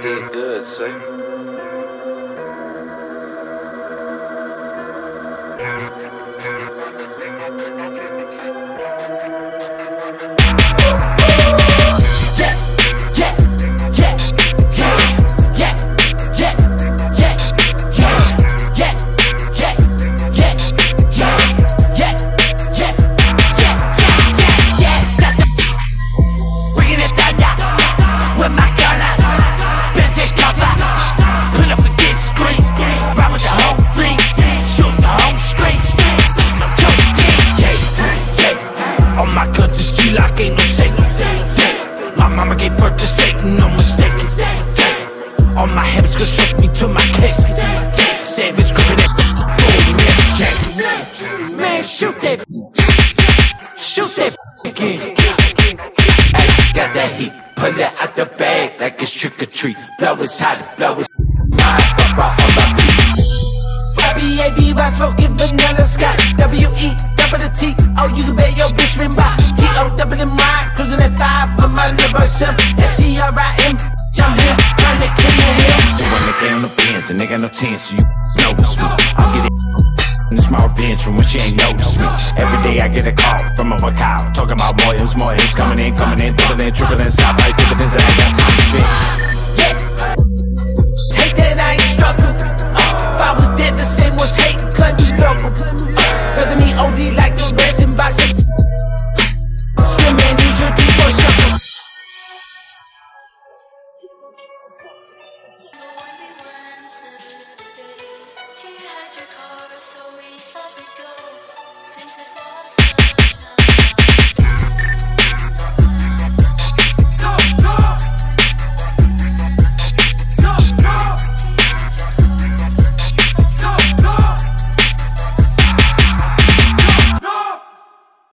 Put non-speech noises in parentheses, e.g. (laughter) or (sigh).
did good, say. since she like ain't no Satan. My mama gave birth to Satan, no mistake. All my habits could shake me to my case. Savage gripping it. Man, shoot that. Shoot that again. Ay, got that heat, pull it out the bag like it's trick or treat. Blow is hot, blow is my fuck on my feet. B-A-B-Y, smoking vanilla scotch W-E, double the T, oh you can bet your bitch been by I'm double in mine, cruising at five with my number seven. S-C-R-I-M, jump him, run it king of hips. So run the thing on the pins, and they got no chance, so you know it's me. I'm getting (laughs) and it's my revenge from when she ain't noticed me. Every day I get a call from a Macau, talking about more M's, more M's coming in, coming in, doubling, tripling, stop, ice dividends, and I got time. One, one, two,